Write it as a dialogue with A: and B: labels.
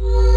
A: Ooh.